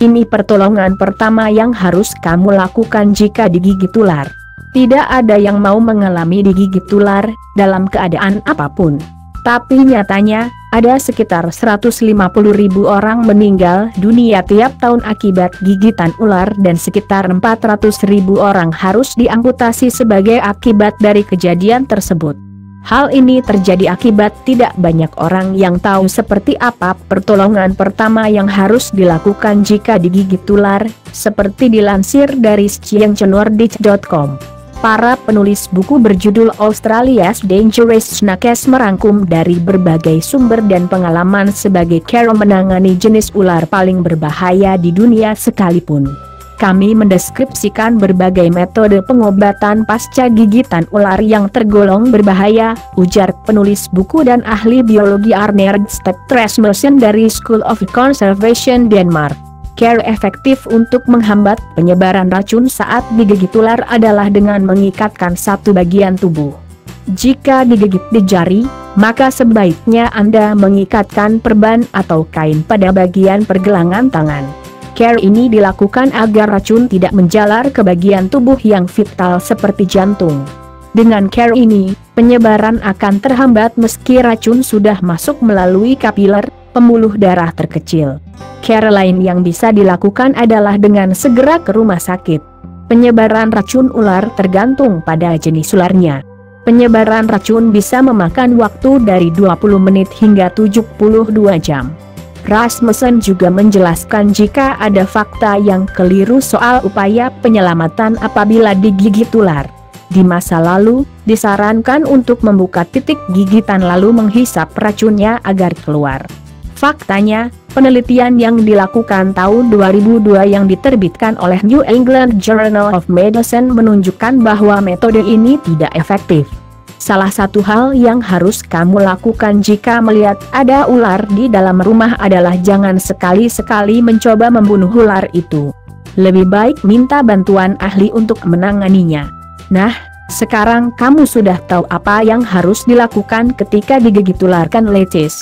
Ini pertolongan pertama yang harus kamu lakukan jika digigit ular. Tidak ada yang mau mengalami digigit ular, dalam keadaan apa pun. Tapi nyatanya, ada sekitar 150 ribu orang meninggal dunia tiap tahun akibat gigitan ular dan sekitar 400 ribu orang harus diamputasi sebagai akibat dari kejadian tersebut. Hal ini terjadi akibat tidak banyak orang yang tahu seperti apa pertolongan pertama yang harus dilakukan jika digigit ular, seperti dilansir dari sciencenordic.com. Para penulis buku berjudul Australia's Dangerous Snakes merangkum dari berbagai sumber dan pengalaman sebagai cara menangani jenis ular paling berbahaya di dunia sekalipun kami mendeskripsikan berbagai metode pengobatan pasca gigitan ular yang tergolong berbahaya, ujar penulis buku dan ahli biologi Arne Stedt Rasmussen dari School of Conservation Denmark. Care efektif untuk menghambat penyebaran racun saat digigit ular adalah dengan mengikatkan satu bagian tubuh. Jika digigit di jari, maka sebaiknya Anda mengikatkan perban atau kain pada bagian pergelangan tangan. Care ini dilakukan agar racun tidak menjalar ke bagian tubuh yang vital seperti jantung. Dengan care ini, penyebaran akan terhambat meski racun sudah masuk melalui kapiler, pembuluh darah terkecil. Care lain yang bisa dilakukan adalah dengan segera ke rumah sakit. Penyebaran racun ular tergantung pada jenis ularnya. Penyebaran racun bisa memakan waktu dari 20 menit hingga 72 jam. Rasmussen juga menjelaskan jika ada fakta yang keliru soal upaya penyelamatan apabila digigit ular. Di masa lalu, disarankan untuk membuka titik gigitan lalu menghisap racunnya agar keluar. Faktanya, penelitian yang dilakukan tahun 2002 yang diterbitkan oleh New England Journal of Medicine menunjukkan bahwa metode ini tidak efektif. Salah satu hal yang harus kamu lakukan jika melihat ada ular di dalam rumah adalah jangan sekali-sekali mencoba membunuh ular itu. Lebih baik minta bantuan ahli untuk menanganinya. Nah, sekarang kamu sudah tahu apa yang harus dilakukan ketika digigit ular kan lecis.